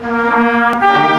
¡Gracias!